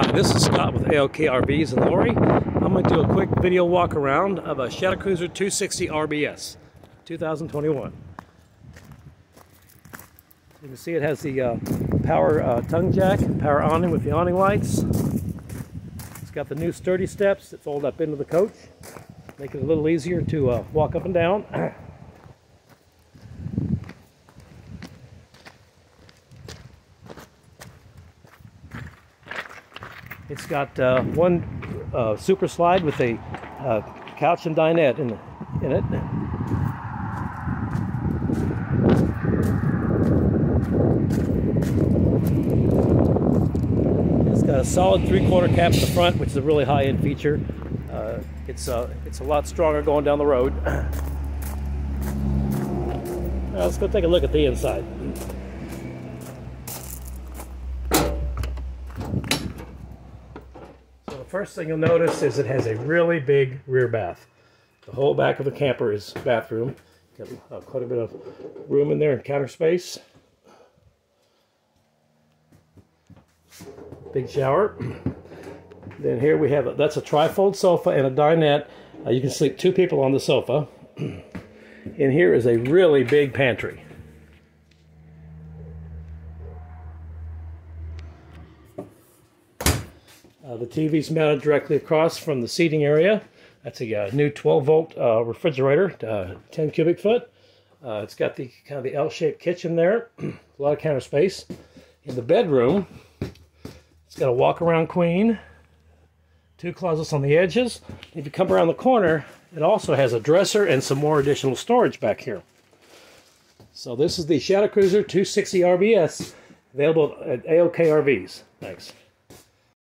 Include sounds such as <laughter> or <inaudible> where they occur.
Hi, this is Scott with AOK RVs and Lori. I'm going to do a quick video walk around of a Shadow Cruiser 260 RBS 2021. You can see it has the uh, power uh, tongue jack, power awning with the awning lights. It's got the new sturdy steps that fold up into the coach, make it a little easier to uh, walk up and down. <clears throat> It's got uh, one uh, super slide with a uh, couch and dinette in, in it. It's got a solid three-quarter cap in the front, which is a really high-end feature. Uh, it's uh, it's a lot stronger going down the road. <clears throat> Now let's go take a look at the inside. First thing you'll notice is it has a really big rear bath. The whole back of the camper is bathroom. Got uh, quite a bit of room in there and counter space. Big shower. <clears throat> Then here we have, a, that's a trifold sofa and a dinette. Uh, you can sleep two people on the sofa. <clears throat> in here is a really big pantry. Uh, the TV's mounted directly across from the seating area. That's a uh, new 12 volt uh, refrigerator, uh, 10 cubic foot. Uh, it's got the kind of the L-shaped kitchen there, <clears throat> a lot of counter space. In the bedroom, it's got a walk-around queen, two closets on the edges. If you come around the corner, it also has a dresser and some more additional storage back here. So this is the Shadow Cruiser 260 RBS, available at AOK RVs. Thanks.